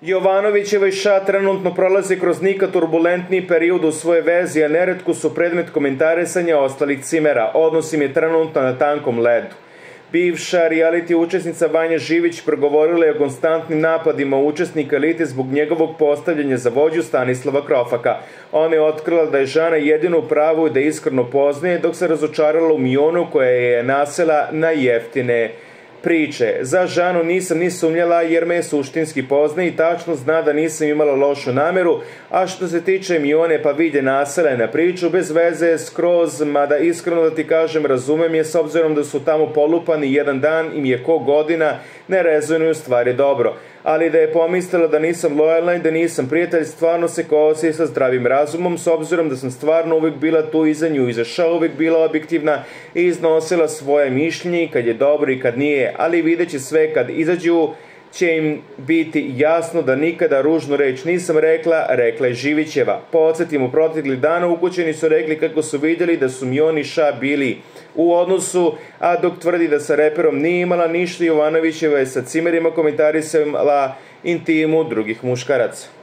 Jovanovićeva i Ša trenutno prolaze kroz nikad turbulentniji period u svoje vezi, a neretko su predmet komentarisanja ostalih cimera. Odnos im je trenutno na tankom ledu. Bivša reality učesnica Vanja Živić progovorila je o konstantnim napadima učesnika elite zbog njegovog postavljanja za vođu Stanislava Krofaka. Ona je otkrila da je žena jedino u pravu i da iskreno poznaje, dok se razočarala u Mionu koja je nasela na jeftine priče. Za Žanu nisam ni sumnjala jer me suštinski pozna i tačno zna da nisam imala lošu nameru, a što se tiče Mione pa vidje nasele na priču, bez veze skroz, mada iskreno da ti kažem razumem je s obzirom da su tamo polupani jedan dan im je ko godina, ne rezonuju stvari dobro. Ali da je pomislila da nisam lojalna i da nisam prijatelj, stvarno se kosi sa zdravim razumom, s obzirom da sam stvarno uvek bila tu iza nju i za šao uvek bila objektivna i iznosila svoje mišljenje kad je dobro i kad nije, ali videće sve kad izađu, će im biti jasno da nikada ružnu reč nisam rekla, rekla je Živićeva. Podsjetim, u protekli dana ukućeni su rekli kako su vidjeli da su Mion i Ša bili u odnosu, a dok tvrdi da sa reperom nije imala ništa Jovanovićeva je sa cimerima komentarisala intimu drugih muškaraca.